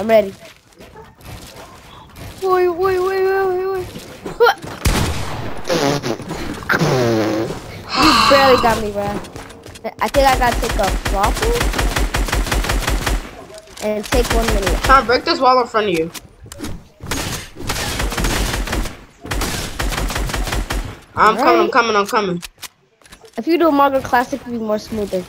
I'm ready. Wait, wait, wait, wait, wait, wait. You barely got me, bro. I think I gotta take a waffle and take one minute. Try to break this wall in front of you. I'm coming, I'm coming, I'm coming. If you do a Margaret Classic, it'd be more smoother.